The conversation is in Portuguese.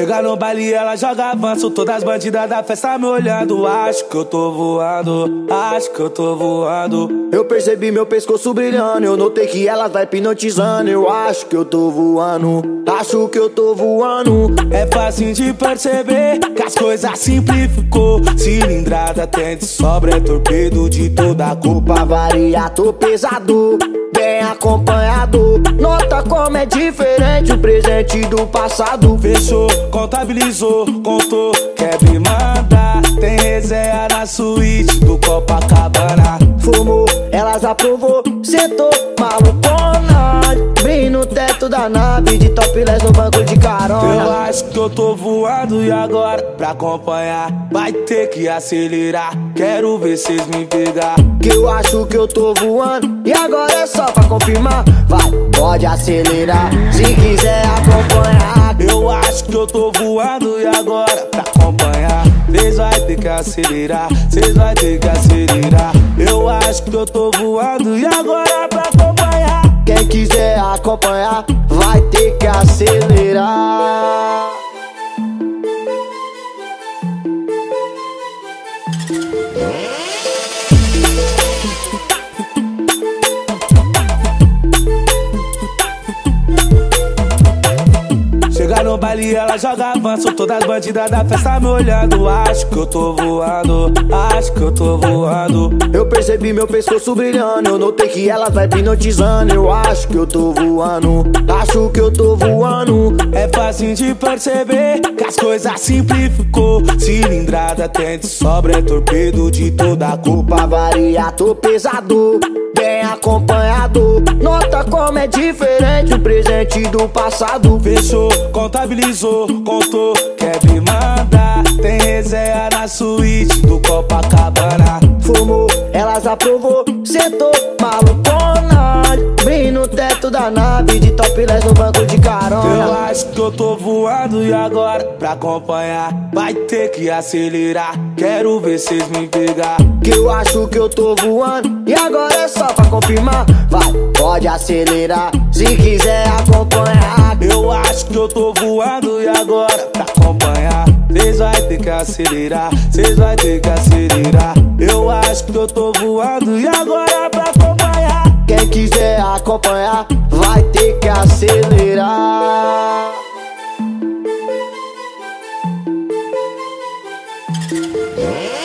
Chega no baile, ela joga avanço. Todas as bandidas da festa me olhando. Acho que eu tô voando, acho que eu tô voando. Eu percebi meu pescoço brilhando. Eu notei que ela vai hipnotizando. Eu acho que eu tô voando, acho que eu tô voando. É fácil de perceber que as coisas simplificou. Cilindrada tem de sobra, é torpedo de toda a culpa. Varia, tô pesado bem acompanhado. Como é diferente o presente do passado. Fechou, contabilizou, contou, quer me mandar. Tem resenha na suíte do Copacabana. Fumou, elas aprovou, sentou, malucona. Bem no teto da nave, de topless no banco carona. Eu acho que eu tô voando e agora, pra acompanhar, vai ter que acelerar. Quero ver cês me pegar. Que eu acho que eu tô voando e agora é só pra confirmar. Vai, pode acelerar, se quiser acompanhar. Eu acho que eu tô voando e agora, pra acompanhar, cês vai ter que acelerar, cês vai ter que acelerar. Eu acho que eu tô voando e agora, pra acompanhar. Quem quiser acompanhar, vai ter que acelerar. Chega no baile, ela joga avanço. Todas as bandidas da festa me olhando. Acho que eu tô voando, acho que eu tô voando. Eu percebi meu pescoço brilhando. Eu notei que ela vai hipnotizando. Eu acho que eu tô voando, acho que eu tô voando. É fácil de perceber que as coisas simplificou. Cilindrada tem de sobra, é torpedo de toda culpa. Varia, tô pesado, bem acompanhado. Como é diferente o presente do passado. Fechou, contabilizou, contou, quer me mandar. Tem resenha na suíte do Copacabana. Fumou, elas aprovou, sentou, malucona. Teto da nave, de topless no banco de Eu carona. acho que eu tô voando e agora, pra acompanhar, vai ter que acelerar. Quero ver cês me pegar. Que eu acho que eu tô voando e agora é só pra confirmar. Vai, pode acelerar, se quiser acompanhar. Eu acho que eu tô voando e agora, pra acompanhar, cês vai ter que acelerar, cês vai ter que acelerar. Eu acho que eu tô voando e agora, pra acompanhar. Quem quiser acompanhar, vai ter que acelerar. É.